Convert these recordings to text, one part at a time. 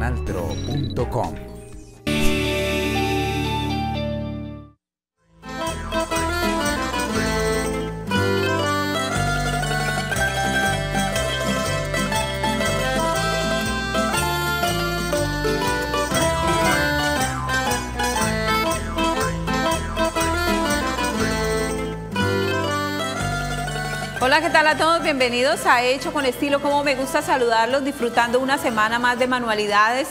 canaltro.com. Hola, ¿qué tal a todos? Bienvenidos a Hecho con Estilo. Como me gusta saludarlos, disfrutando una semana más de manualidades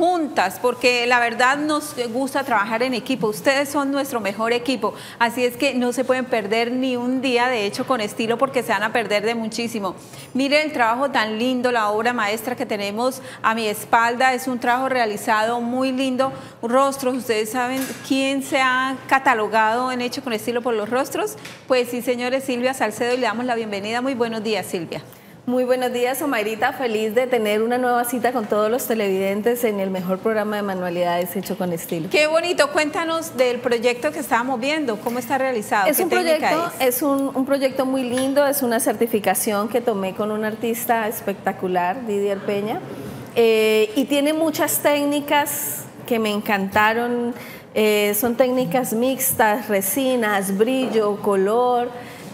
juntas, porque la verdad nos gusta trabajar en equipo. Ustedes son nuestro mejor equipo, así es que no se pueden perder ni un día de hecho con estilo porque se van a perder de muchísimo. Miren el trabajo tan lindo, la obra maestra que tenemos a mi espalda, es un trabajo realizado muy lindo. Rostros, ustedes saben quién se ha catalogado en hecho con estilo por los rostros. Pues sí, señores, Silvia Salcedo y le damos la bienvenida. Muy buenos días, Silvia. Muy buenos días, Omairita. Feliz de tener una nueva cita con todos los televidentes en el mejor programa de manualidades hecho con estilo. Qué bonito. Cuéntanos del proyecto que estábamos viendo. ¿Cómo está realizado? Es un proyecto, es, un, proyecto muy lindo. Es una certificación que tomé con un artista espectacular, Didier Peña, eh, y tiene muchas técnicas que me encantaron. Eh, son técnicas mixtas, resinas, brillo, color.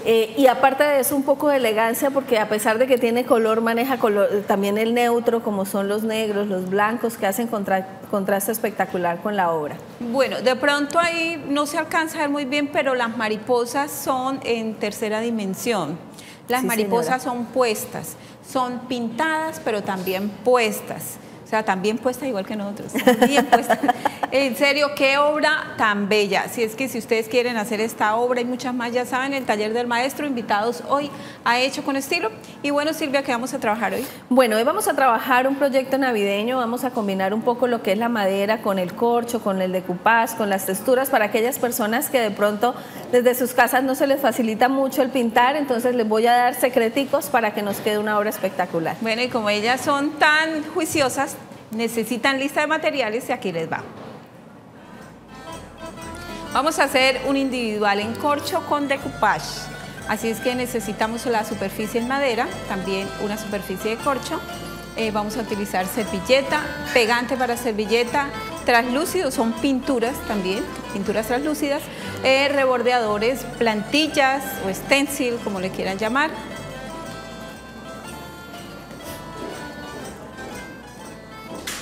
Eh, y aparte de eso, un poco de elegancia, porque a pesar de que tiene color, maneja color, también el neutro, como son los negros, los blancos, que hacen contraste espectacular con la obra. Bueno, de pronto ahí no se alcanza a ver muy bien, pero las mariposas son en tercera dimensión. Las mariposas son puestas, son pintadas, pero también puestas. O sea, también puesta igual que nosotros. Bien puesta. en serio, qué obra tan bella. Si es que si ustedes quieren hacer esta obra y muchas más, ya saben, el taller del maestro, invitados hoy a Hecho con Estilo. Y bueno, Silvia, ¿qué vamos a trabajar hoy? Bueno, hoy vamos a trabajar un proyecto navideño. Vamos a combinar un poco lo que es la madera con el corcho, con el decoupage, con las texturas para aquellas personas que de pronto desde sus casas no se les facilita mucho el pintar. Entonces les voy a dar secreticos para que nos quede una obra espectacular. Bueno, y como ellas son tan juiciosas, necesitan lista de materiales y aquí les va. Vamos a hacer un individual en corcho con decoupage. Así es que necesitamos la superficie en madera, también una superficie de corcho. Eh, vamos a utilizar servilleta, pegante para servilleta, translúcidos, son pinturas también, pinturas translúcidas, eh, rebordeadores, plantillas o stencil, como le quieran llamar,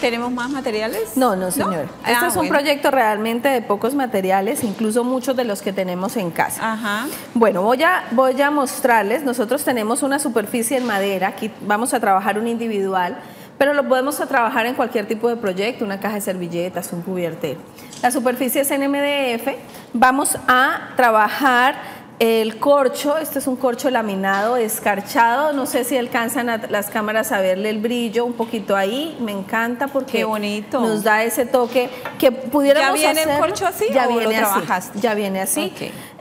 ¿Tenemos más materiales? No, no, señor. este ah, es un proyecto realmente de pocos materiales, incluso muchos de los que tenemos en casa. Ajá. Bueno, voy a, voy a mostrarles. Nosotros tenemos una superficie en madera. Aquí vamos a trabajar un individual, pero lo podemos trabajar en cualquier tipo de proyecto, una caja de servilletas, un cubiertero. La superficie es en MDF. Vamos a trabajar el corcho, este es un corcho laminado, escarchado, no sé si alcanzan las cámaras a verle el brillo un poquito ahí, me encanta porque bonito. nos da ese toque que pudiéramos ¿Ya viene el corcho así ya viene así, Ya viene así.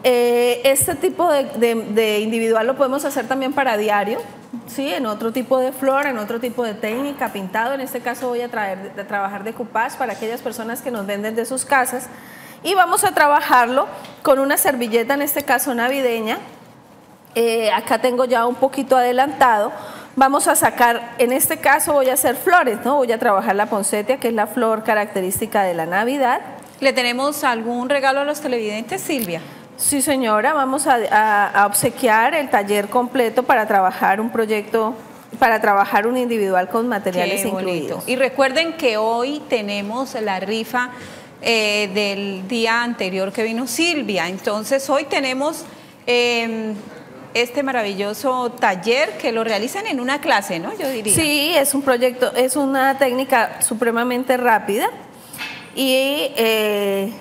Eh, este tipo de, individual lo podemos hacer también para diario, ¿sí? en otro tipo de flor, en otro tipo de técnica, pintado. En este caso voy a, traer, a trabajar de coupage para aquellas personas que nos venden de sus casas y vamos a trabajarlo con una servilleta, en este caso navideña. Eh, acá tengo ya un poquito adelantado. Vamos a sacar, en este caso voy a hacer flores, ¿no? Voy a trabajar la poncetia, que es la flor característica de la Navidad. ¿Le tenemos algún regalo a los televidentes, Silvia? Sí, señora, vamos a, obsequiar el taller completo para trabajar un proyecto para trabajar un individual con materiales incluidos. Y recuerden que hoy tenemos la rifa eh, del día anterior que vino Silvia. Entonces hoy tenemos em, este maravilloso taller que lo realizan en una clase, ¿no? Yo diría. Sí, es un proyecto, es una técnica supremamente rápida y eh,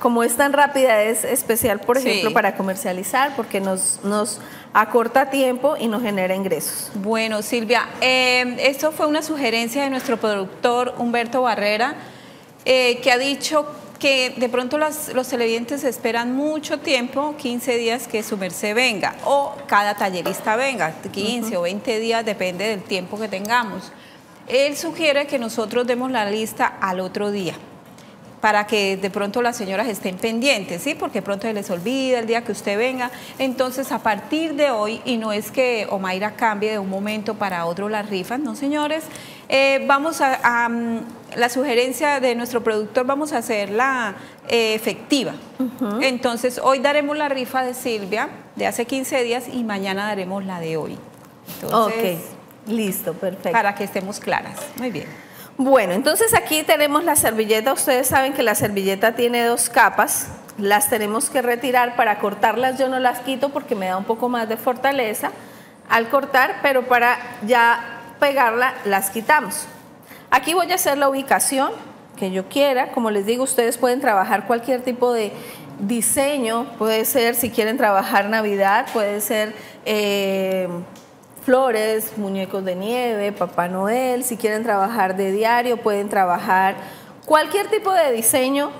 como es tan rápida es especial, por ejemplo, para comercializar porque nos, nos acorta tiempo y nos genera ingresos. Bueno, Silvia, em, esto fue una sugerencia de nuestro productor Humberto Barrera eh, que ha dicho que de pronto los televidentes esperan mucho tiempo, 15 días que su merced venga, o cada tallerista venga, 15 o 20 días, depende del tiempo que tengamos. Él sugiere que nosotros demos la lista al otro día. para que de pronto las señoras estén pendientes, ¿sí? Porque pronto se les olvida el día que usted venga. Entonces, a partir de hoy, y no es que Omaira cambie de un momento para otro las rifas, no señores, eh, vamos a, mm, la sugerencia de nuestro productor, vamos a hacerla eh, efectiva. Entonces, hoy daremos la rifa de Silvia de hace 15 días y mañana daremos la de hoy. Entonces, ok, listo, perfecto. Para que estemos claras. Muy bien. Bueno, entonces aquí tenemos la servilleta. Ustedes saben que la servilleta tiene dos capas. Las tenemos que retirar. Para cortarlas yo no las quito porque me da un poco más de fortaleza al cortar, pero para ya pegarla las quitamos. Aquí voy a hacer la ubicación que yo quiera. Como les digo, ustedes pueden trabajar cualquier tipo de diseño. Puede ser, si quieren trabajar Navidad, puede ser... Eh, flores, muñecos de nieve, Papá Noel, si quieren trabajar de diario, pueden trabajar cualquier tipo de diseño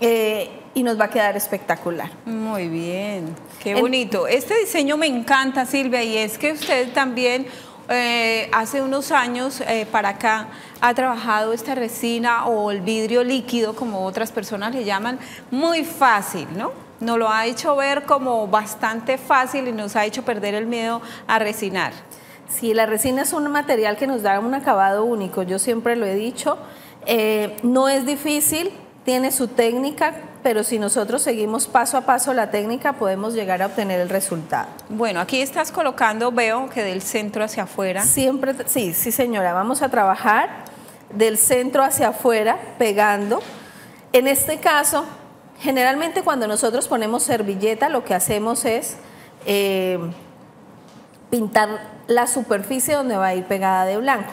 eh, y nos va a quedar espectacular. Muy bien, qué bonito. Este diseño me encanta, Silvia, y es que usted también eh, hace unos años eh, para acá ha trabajado esta resina o el vidrio líquido, como otras personas le llaman, muy fácil, ¿no? nos lo ha hecho ver como bastante fácil y nos ha hecho perder el miedo a resinar. Sí, la resina es un material que nos da un acabado único, yo siempre lo he dicho. Eh, no es difícil, tiene su técnica, pero si nosotros seguimos paso a paso la técnica podemos llegar a obtener el resultado. Bueno, aquí estás colocando, veo que del centro hacia afuera. Siempre, sí, sí señora, vamos a trabajar del centro hacia afuera, pegando. En este caso, Generalmente cuando nosotros ponemos servilleta lo que hacemos es eh, pintar la superficie donde va a ir pegada de blanco.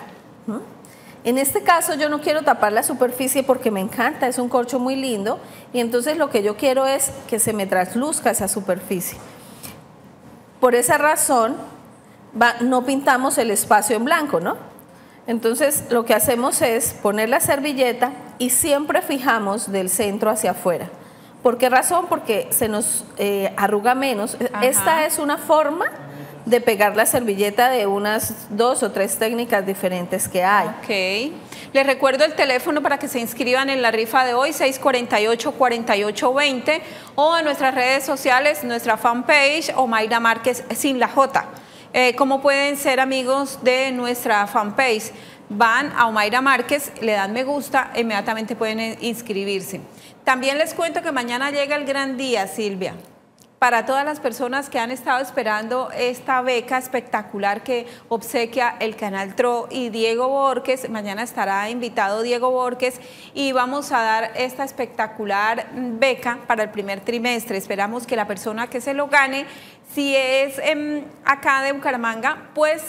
En este caso yo no quiero tapar la superficie porque me encanta, es un corcho muy lindo y entonces lo que yo quiero es que se me trasluzca esa superficie. Por esa razón no pintamos el espacio en blanco, ¿no? Entonces lo que hacemos es poner la servilleta y siempre fijamos del centro hacia afuera. ¿Por qué razón? Porque se nos eh, arruga menos. Esta es una forma de pegar la servilleta de unas dos o tres técnicas diferentes que hay. Ok. Les recuerdo el teléfono para que se inscriban en la rifa de hoy, 648-4820, o en nuestras redes sociales, nuestra fanpage, o Mayra Márquez sin la J. Eh, ¿Cómo pueden ser amigos de nuestra fanpage? Van a Omaira Márquez, le dan me gusta, inmediatamente pueden inscribirse. También les cuento que mañana llega el gran día, Silvia, para todas las personas que han estado esperando esta beca espectacular que obsequia el Canal TRO y Diego Borges. Mañana estará invitado Diego Borges y vamos a dar esta espectacular beca para el primer trimestre. Esperamos que la persona que se lo gane, si es acá de Bucaramanga, pues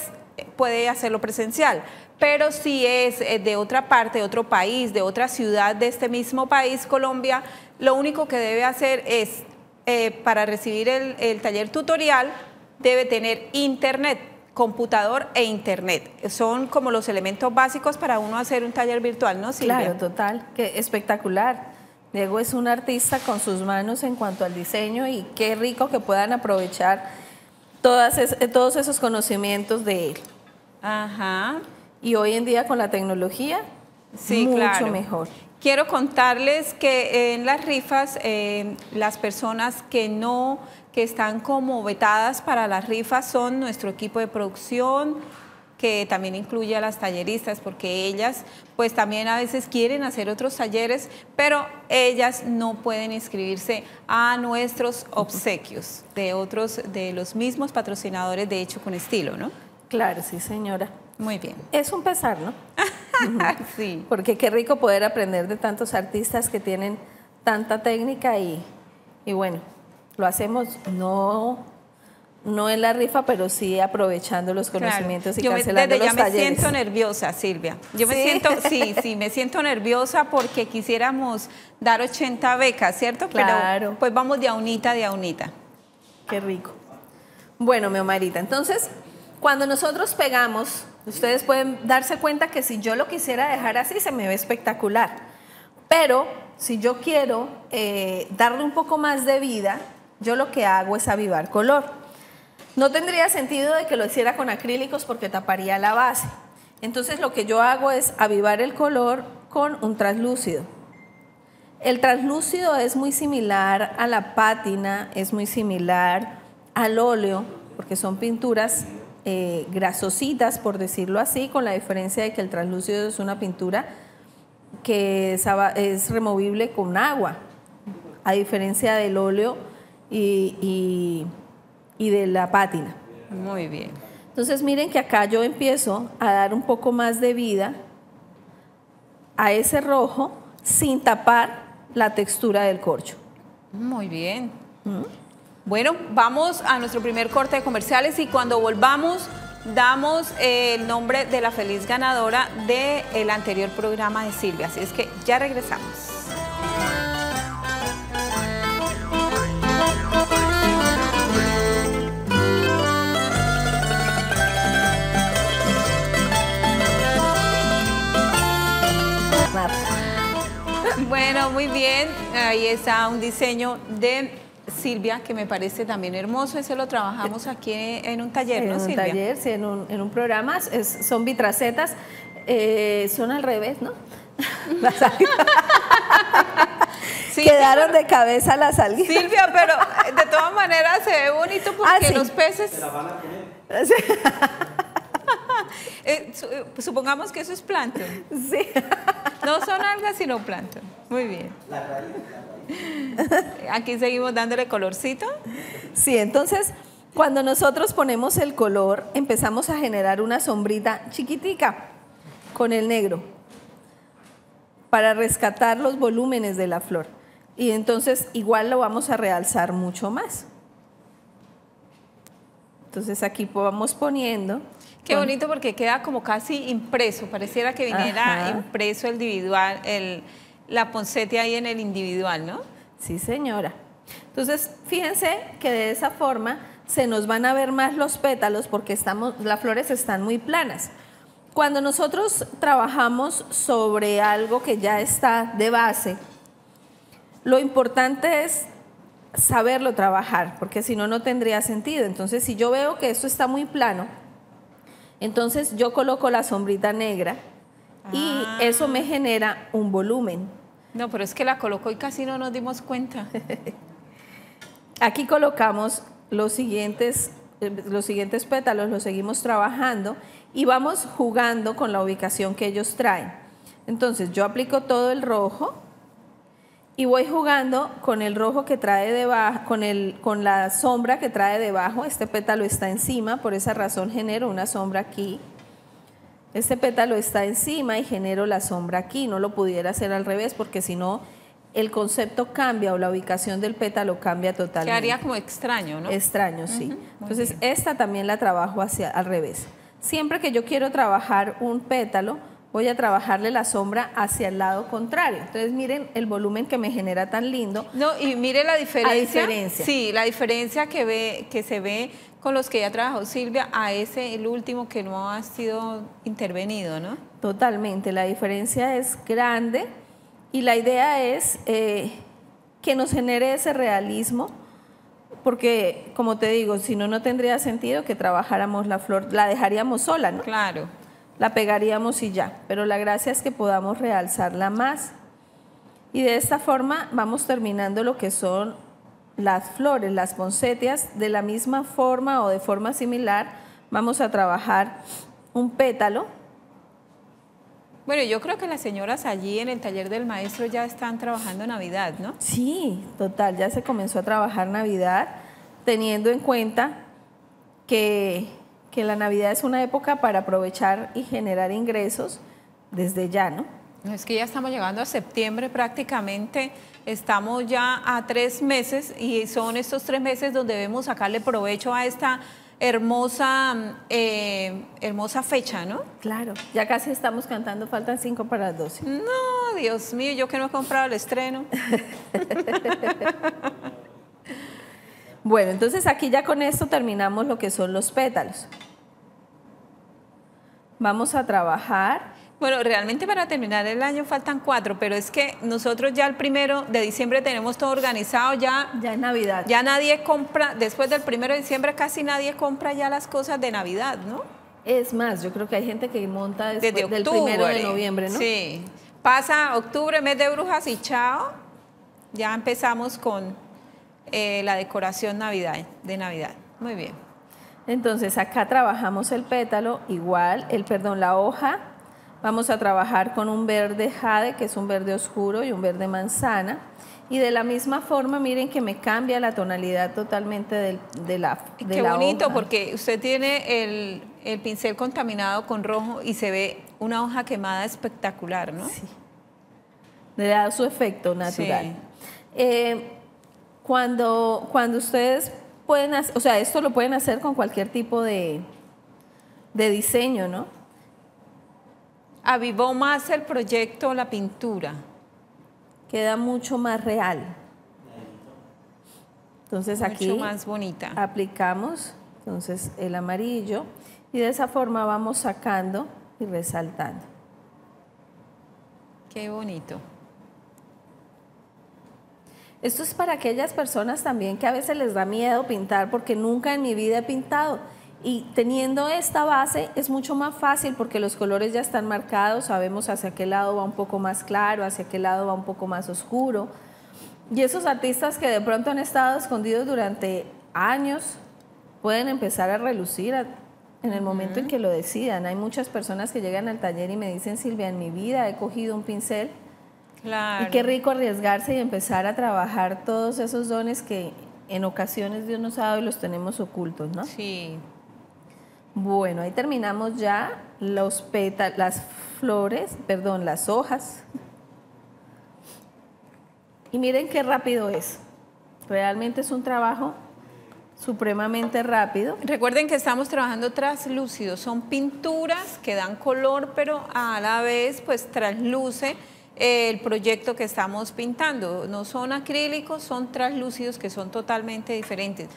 puede hacerlo presencial pero si es eh, de otra parte, de otro país, de otra ciudad de este mismo país, Colombia, lo único que debe hacer es, eh, para recibir el, taller tutorial, debe tener internet, computador e internet. Son como los elementos básicos para uno hacer un taller virtual, ¿no, Silvia? Claro, total, qué espectacular. Diego es un artista con sus manos en cuanto al diseño y qué rico que puedan aprovechar todas todos esos conocimientos de él. Ajá y hoy en día con la tecnología, sí, mucho mejor. Quiero contarles que en las rifas, eh, las personas que no, que están como vetadas para las rifas son nuestro equipo de producción, que también incluye a las talleristas, porque ellas pues también a veces quieren hacer otros talleres, pero ellas no pueden inscribirse a nuestros obsequios de otros, de los mismos patrocinadores de Hecho con Estilo, ¿no? Claro, sí señora. Muy bien. Es un pesar, ¿no? sí. Porque qué rico poder aprender de tantos artistas que tienen tanta técnica y, y bueno, lo hacemos no no en la rifa, pero sí aprovechando los conocimientos y cancelando me, los ya me siento nerviosa, Silvia. Yo me siento, sí, sí, me siento nerviosa porque quisiéramos dar 80 becas, ¿cierto? Claro. Pero pues vamos de a unita, de a unita. Qué rico. Bueno, mi Omarita, entonces, cuando nosotros pegamos Ustedes pueden darse cuenta que si yo lo quisiera dejar así, se me ve espectacular. Pero si yo quiero eh, darle un poco más de vida, yo lo que hago es avivar color. No tendría sentido de que lo hiciera con acrílicos porque taparía la base. Entonces lo que yo hago es avivar el color con un translúcido. El translúcido es muy similar a la pátina, es muy similar al óleo, porque son pinturas eh, grasositas, por decirlo así, con la diferencia de que el translúcido es una pintura que es, removible con agua, a diferencia del óleo y, y de la pátina. Muy bien. Entonces miren que acá yo empiezo a dar un poco más de vida a ese rojo sin tapar la textura del corcho. Muy bien. ¿Mm? Bueno, vamos a nuestro primer corte de comerciales y cuando volvamos damos el nombre de la feliz ganadora del anterior programa de Silvia. Así es que ya regresamos. Muy bien. Ahí está un diseño de Silvia que me parece también hermoso. Ese lo trabajamos aquí en un taller, ¿no, Silvia? En un taller, sí, en un, programa. son vitracetas. Eh, son al revés, ¿no? Quedaron de cabeza las alguien. Silvia, pero de todas maneras se ve bonito porque ah, los peces... Se la van a eh, eh, supongamos que eso es plancton. Sí. No son algas, sino plancton. Muy bien. Aquí seguimos dándole colorcito. Sí, entonces cuando nosotros ponemos el color, empezamos a generar una sombrita chiquitica con el negro para rescatar los volúmenes de la flor. Y entonces igual lo vamos a realzar mucho más. Entonces aquí vamos poniendo Qué bonito porque queda como casi impreso, pareciera que viniera impreso el individual, el, la poncete ahí en el individual, ¿no? Sí, señora. Entonces, fíjense que de esa forma se nos van a ver más los pétalos porque estamos, las flores están muy planas. Cuando nosotros trabajamos sobre algo que ya está de base, lo importante es saberlo trabajar, porque si no, no tendría sentido. Entonces, si yo veo que esto está muy plano, entonces yo coloco la sombrita negra y ah. eso me genera un volumen. No, pero es que la coloco y casi no nos dimos cuenta. Aquí colocamos los siguientes, eh, los siguientes pétalos, los seguimos trabajando y vamos jugando con la ubicación que ellos traen. Entonces yo aplico todo el rojo y voy jugando con el rojo que trae debajo, con, el, con la sombra que trae debajo. Este pétalo está encima, por esa razón genero una sombra aquí. Este pétalo está encima y genero la sombra aquí. No lo pudiera hacer al revés porque si no el concepto cambia o la ubicación del pétalo cambia totalmente. Quedaría como extraño, ¿no? Extraño, sí. Entonces esta también la trabajo hacia al revés. Siempre que yo quiero trabajar un pétalo, voy a trabajarle la sombra hacia el lado contrario. Entonces miren el volumen que me genera tan lindo. No, y mire la diferencia. diferencia. Sí, la diferencia que, ve, que se ve con los que ya trabajó Silvia a ese, el último que no ha sido intervenido, ¿no? Totalmente, la diferencia es grande y la idea es eh, que nos genere ese realismo porque, como te digo, si no, no tendría sentido que trabajáramos la flor, la dejaríamos sola, ¿no? Claro la pegaríamos y ya, pero la gracia es que podamos realzarla más. Y de esta forma vamos terminando lo que son las flores, las poncetias, de la misma forma o de forma similar, vamos a trabajar un pétalo. Bueno, yo creo que las señoras allí en el taller del maestro ya están trabajando Navidad, ¿no? Sí, total, ya se comenzó a trabajar Navidad, teniendo en cuenta que que la Navidad es una época para aprovechar y generar ingresos desde ya, ¿no? Es que ya estamos llegando a septiembre prácticamente, estamos ya a tres meses y son estos tres meses donde debemos sacarle provecho a esta hermosa, eh, hermosa fecha, ¿no? Claro, ya casi estamos cantando, faltan cinco para las doce. No, Dios mío, yo que no he comprado el estreno. bueno, entonces aquí ya con esto terminamos lo que son los pétalos. Vamos a trabajar. Bueno, realmente para terminar el año faltan cuatro, pero es que nosotros ya el primero de diciembre tenemos todo organizado, ya... Ya es Navidad. Ya nadie compra, después del primero de diciembre casi nadie compra ya las cosas de Navidad, ¿no? Es más, yo creo que hay gente que monta después del primero de noviembre, ¿no? Sí. Pasa octubre, mes de brujas y chao. Ya empezamos con eh, la decoración navidad, de Navidad. Muy bien. Entonces acá trabajamos el pétalo, igual, el perdón, la hoja. Vamos a trabajar con un verde jade, que es un verde oscuro, y un verde manzana. Y de la misma forma, miren que me cambia la tonalidad totalmente de, de la de Qué bonito, porque usted tiene el, el, pincel contaminado con rojo y se ve una hoja quemada espectacular, ¿no? Sí. Le da su efecto natural. Eh, cuando, cuando ustedes pueden hacer, o sea, esto lo pueden hacer con cualquier tipo de, de diseño, ¿no? Avivó más el proyecto la pintura. Queda mucho más real. Entonces aquí mucho más bonita. aplicamos entonces el amarillo y de esa forma vamos sacando y resaltando. Qué bonito. Esto es para aquellas personas también que a veces les da miedo pintar porque nunca en mi vida he pintado. Y teniendo esta base es mucho más fácil porque los colores ya están marcados, sabemos hacia qué lado va un poco más claro, hacia qué lado va un poco más oscuro. Y esos artistas que de pronto han estado escondidos durante años pueden empezar a relucir en el momento en que lo decidan. Hay muchas personas que llegan al taller y me dicen, Silvia, en mi vida he cogido un pincel y qué rico arriesgarse y empezar a trabajar todos esos dones que en ocasiones Dios nos ha dado y los tenemos ocultos, ¿no? Sí. Bueno, ahí terminamos ya los pétalos, las flores, perdón, las hojas. Y miren qué rápido es. Realmente es un trabajo supremamente rápido. Recuerden que estamos trabajando traslúcidos, son pinturas que dan color, pero a la vez pues trasluce el proyecto que estamos pintando. No son acrílicos, son translúcidos que son totalmente diferentes.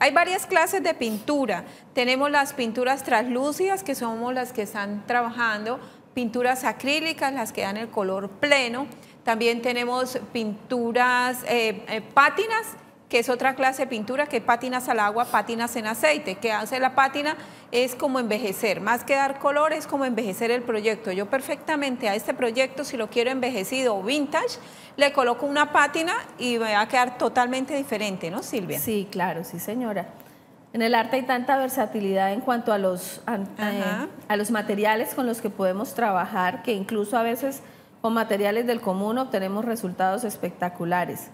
Hay varias clases de pintura. Tenemos las pinturas translúcidas, que somos las que están trabajando, pinturas acrílicas, las que dan el color pleno. También tenemos pinturas eh, eh, pátinas, que es otra clase de pintura que pátinas al agua, pátinas en aceite. que hace la pátina? Es como envejecer, más que dar color es como envejecer el proyecto. Yo perfectamente a este proyecto, si lo quiero envejecido o vintage, le coloco una pátina y me va a quedar totalmente diferente, ¿no, Silvia? Sí, claro, sí, señora. En el arte hay tanta versatilidad en cuanto a los, a, eh, a los materiales con los que podemos trabajar, que incluso a veces con materiales del común obtenemos resultados espectaculares.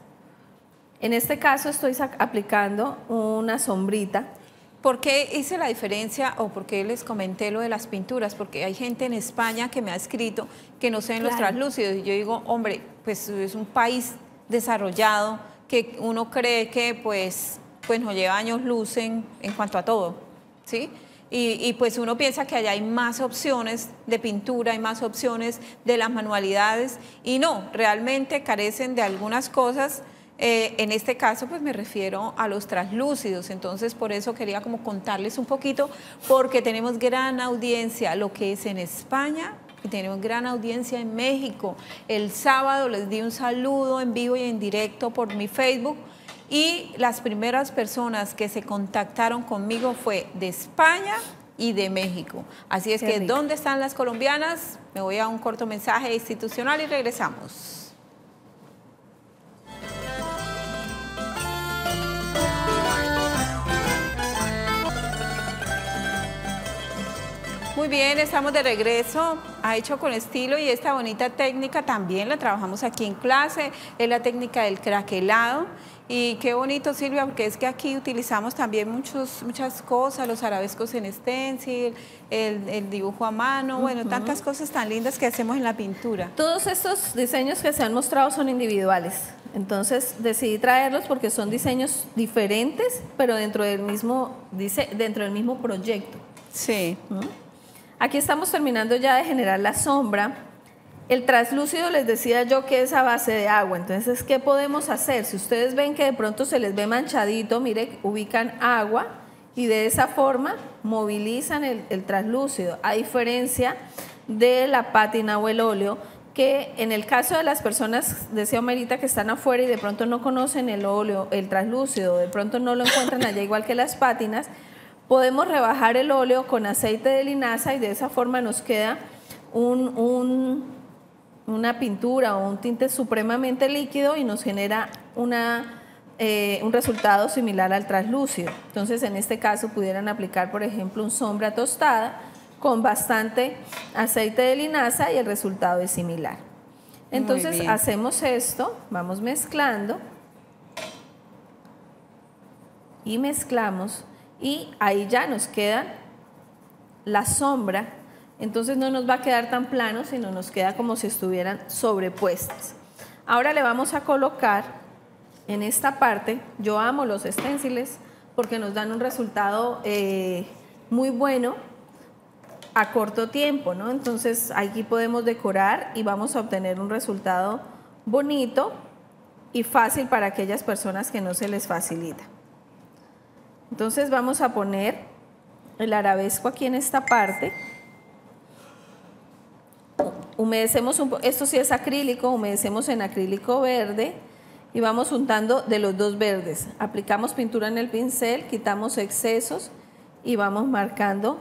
En este caso estoy aplicando una sombrita. ¿Por qué hice la diferencia o por qué les comenté lo de las pinturas? Porque hay gente en España que me ha escrito que no se ven los translúcidos. Y yo digo, hombre, pues es un país desarrollado que uno cree que pues, pues no lleva años lucen en cuanto a todo, ¿sí? Y, y, pues uno piensa que allá hay más opciones de pintura, hay más opciones de las manualidades y no, realmente carecen de algunas cosas eh, en este caso, pues me refiero a los translúcidos, entonces por eso quería como contarles un poquito, porque tenemos gran audiencia, lo que es en España, y tenemos gran audiencia en México. El sábado les di un saludo en vivo y en directo por mi Facebook, y las primeras personas que se contactaron conmigo fue de España y de México. Así es que, ¿dónde están las colombianas? Me voy a un corto mensaje institucional y regresamos. Muy bien, estamos de regreso a Hecho con Estilo y esta bonita técnica también la trabajamos aquí en clase, es la técnica del craquelado. Y qué bonito, Silvia, porque es que aquí utilizamos también muchos, muchas cosas, los arabescos en stencil, el, dibujo a mano, bueno, tantas cosas tan lindas que hacemos en la pintura. Todos estos diseños que se han mostrado son individuales, entonces decidí traerlos porque son diseños diferentes, pero dentro del mismo, dice, dentro del mismo proyecto. Sí. Aquí estamos terminando ya de generar la sombra. El traslúcido les decía yo que es a base de agua, entonces ¿qué podemos hacer? Si ustedes ven que de pronto se les ve manchadito, mire, ubican agua y de esa forma movilizan el, el traslúcido, a diferencia de la pátina o el óleo, que en el caso de las personas, decía Merita, que están afuera y de pronto no conocen el óleo, el traslúcido, de pronto no lo encuentran allá igual que las pátinas, Podemos rebajar el óleo con aceite de linaza y de esa forma nos queda un, una pintura o un tinte supremamente líquido y nos genera una, eh, un resultado similar al translúcido. Entonces, en este caso pudieran aplicar, por ejemplo, un sombra tostada con bastante aceite de linaza y el resultado es similar. Entonces, hacemos esto, vamos mezclando y mezclamos y ahí ya nos queda la sombra entonces no nos va a quedar tan plano, sino nos queda como si estuvieran sobrepuestas. Ahora le vamos a colocar en esta parte, yo amo los esténciles porque nos dan un resultado eh, muy bueno a corto tiempo, ¿no? Entonces aquí podemos decorar y vamos a obtener un resultado bonito y fácil para aquellas personas que no se les facilita. Entonces vamos a poner el arabesco aquí en esta parte humedecemos un poco, esto sí es acrílico, humedecemos en acrílico verde y vamos untando de los dos verdes. Aplicamos pintura en el pincel, quitamos excesos y vamos marcando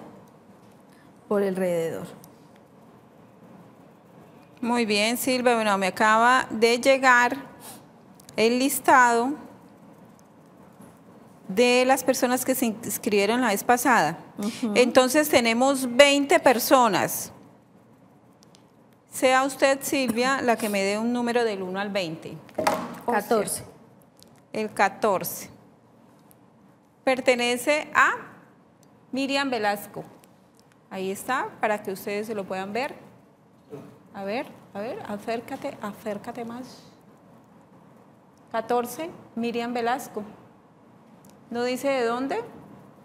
por alrededor. Muy bien, Silvia. Bueno, me acaba de llegar el listado de las personas que se inscribieron la vez pasada. Entonces tenemos 20 personas. Sea usted, Silvia, la que me dé un número del 1 al 20. 14. el 14. Pertenece a Miriam Velasco. Ahí está, para que ustedes se lo puedan ver. A ver, a ver, acércate, acércate más. 14, Miriam Velasco. ¿No dice de dónde?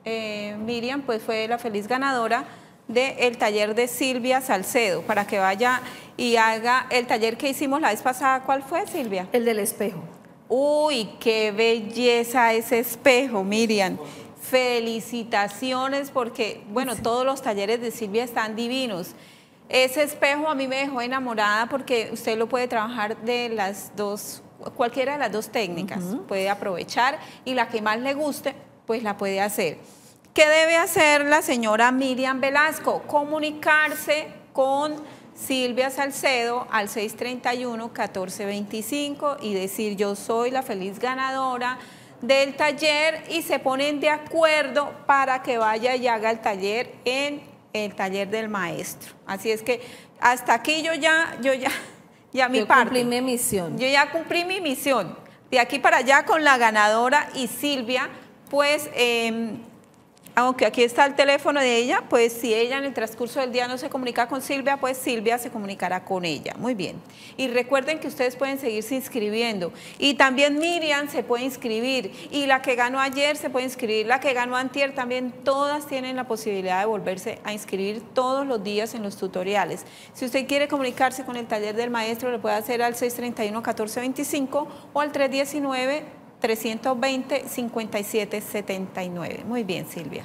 Eh, Miriam, pues fue la feliz ganadora del taller de Silvia Salcedo, para que vaya y haga el taller que hicimos la vez pasada. ¿Cuál fue, Silvia? El del espejo. Uy, qué belleza ese espejo, Miriam. Felicitaciones porque, bueno, todos los talleres de Silvia están divinos. Ese espejo a mí me dejó enamorada porque usted lo puede trabajar de las dos, cualquiera de las dos técnicas. Puede aprovechar y la que más le guste, pues la puede hacer. ¿Qué debe hacer la señora Miriam Velasco? Comunicarse con Silvia Salcedo al 631-1425 y decir yo soy la feliz ganadora del taller y se ponen de acuerdo para que vaya y haga el taller en el taller del maestro. Así es que hasta aquí yo ya, yo ya, ya mi yo cumplí mi misión. Yo ya cumplí mi misión. De aquí para allá con la ganadora y Silvia, pues em, aunque aquí está el teléfono de ella, pues si ella en el transcurso del día no se comunica con Silvia, pues Silvia se comunicará con ella. Muy bien. Y recuerden que ustedes pueden seguirse inscribiendo. Y también Miriam se puede inscribir. Y la que ganó ayer se puede inscribir. La que ganó antier también. Todas tienen la posibilidad de volverse a inscribir todos los días en los tutoriales. Si usted quiere comunicarse con el taller del maestro, lo puede hacer al 631-1425 o al 319 320-5779. Muy bien, Silvia.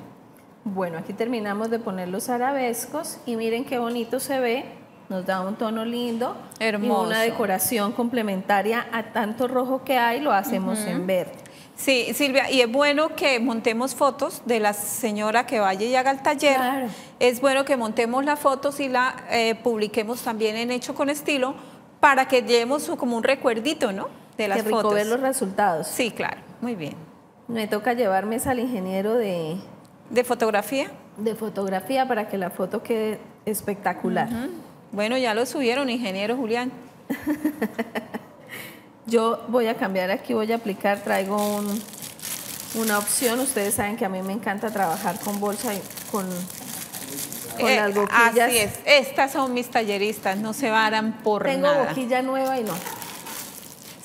Bueno, aquí terminamos de poner los arabescos y miren qué bonito se ve. Nos da un tono lindo. Hermoso. Y una decoración complementaria a tanto rojo que hay, lo hacemos en verde. Sí, Silvia, y es bueno que montemos fotos de la señora que vaya y haga el taller. Claro. Es bueno que montemos las fotos y la eh, publiquemos también en Hecho con Estilo para que llevemos como un recuerdito, ¿no? De las fotos. ver los resultados. Sí, claro, muy bien. Me toca llevarme al ingeniero de... ¿De fotografía? De fotografía para que la foto quede espectacular. Bueno, ya lo subieron, ingeniero Julián. Yo voy a cambiar aquí, voy a aplicar, traigo una opción. Ustedes saben que a mí me encanta trabajar con bolsa y con, con eh, las boquillas. Así es, estas son mis talleristas, no se varan por nada. Tengo boquilla nueva y no.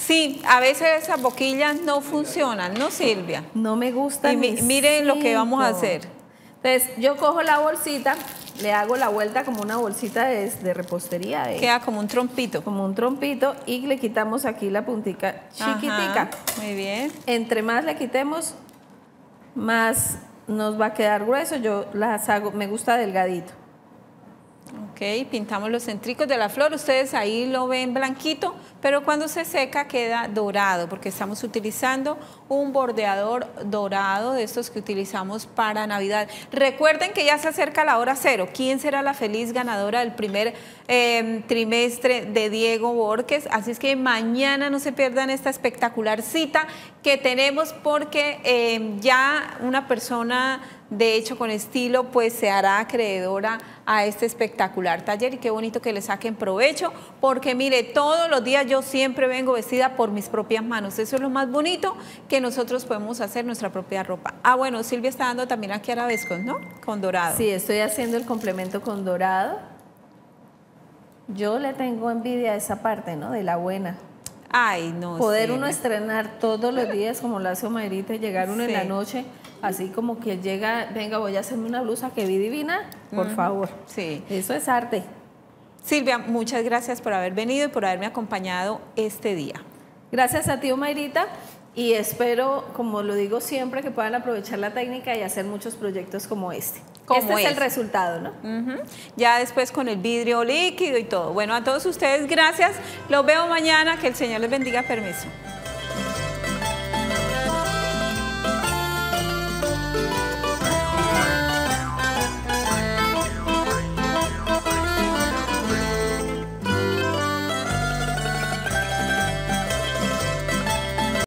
Sí, a veces esas boquillas no funcionan, ¿no, Silvia? No me gusta. Y miren lo que vamos a hacer. Entonces, yo cojo la bolsita, le hago la vuelta como una bolsita de, repostería. Queda como un trompito. Como un trompito y le quitamos aquí la puntica chiquitica. muy bien. Entre más le quitemos, más nos va a quedar grueso. Yo las hago, me gusta delgadito. Ok, pintamos los centricos de la flor, ustedes ahí lo ven blanquito, pero cuando se seca queda dorado, porque estamos utilizando un bordeador dorado de estos que utilizamos para Navidad. Recuerden que ya se acerca la hora cero. ¿Quién será la feliz ganadora del primer em, trimestre de Diego Borges? Así es que mañana no se pierdan esta espectacular cita que tenemos porque em, ya una persona de hecho con estilo pues se hará acreedora a este espectacular taller y qué bonito que le saquen provecho porque mire todos los días yo siempre vengo vestida por mis propias manos. Eso es lo más bonito que nosotros podemos hacer nuestra propia ropa. Ah bueno Silvia está dando también aquí arabescos ¿no? con dorado. Sí estoy haciendo el complemento con dorado. Yo le tengo envidia a esa parte ¿no? de la buena Ay, no. Poder uno estrenar todos los días como lo hace Omairita, llegar uno en la noche así como que llega, venga, voy a hacerme una blusa que vi divina, por favor. Sí. Eso es arte. Silvia, muchas gracias por haber venido y por haberme acompañado este día. Gracias a ti, Mayrita, y espero, como lo digo siempre, que puedan aprovechar la técnica y hacer muchos proyectos como este. este es, el resultado, ¿no? Ya después con el vidrio líquido y todo. Bueno, a todos ustedes, gracias. Los veo mañana. Que el Señor les bendiga. Permiso.